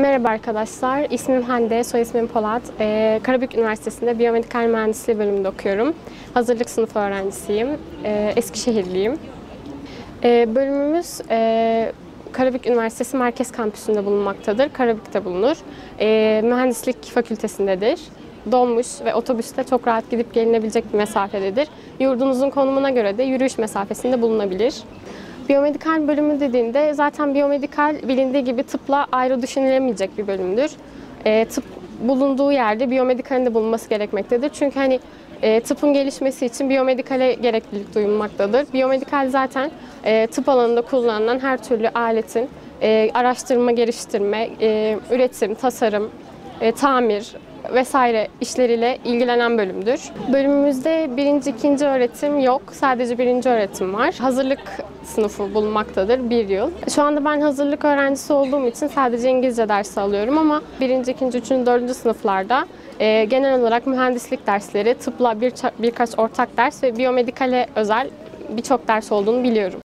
Merhaba arkadaşlar, ismim Hande, soy ismim Polat. Ee, Karabük Üniversitesi'nde Biyomedikal Mühendisliği bölümünde okuyorum. Hazırlık sınıfı öğrencisiyim, ee, Eskişehirliyim. Ee, bölümümüz e, Karabük Üniversitesi Merkez Kampüsü'nde bulunmaktadır, Karabük'te bulunur. Ee, mühendislik Fakültesindedir. Dolmuş ve otobüste çok rahat gidip gelinebilecek bir mesafededir. Yurdunuzun konumuna göre de yürüyüş mesafesinde bulunabilir. Biyomedikal bölümü dediğinde zaten biyomedikal bilindiği gibi tıpla ayrı düşünülemeyecek bir bölümdür. E, tıp bulunduğu yerde biyomedikalin de bulunması gerekmektedir. Çünkü hani e, tıpın gelişmesi için biyomedikale gereklilik duyulmaktadır. Biyomedikal zaten e, tıp alanında kullanılan her türlü aletin e, araştırma, geliştirme, e, üretim, tasarım, e, tamir vesaire işleriyle ilgilenen bölümdür. Bölümümüzde birinci, ikinci öğretim yok. Sadece birinci öğretim var. Hazırlık sınıfı bulunmaktadır bir yıl. Şu anda ben hazırlık öğrencisi olduğum için sadece İngilizce dersi alıyorum ama birinci, ikinci, üçüncü, dördüncü sınıflarda e, genel olarak mühendislik dersleri, tıpla bir, birkaç ortak ders ve biyomedikale özel birçok ders olduğunu biliyorum.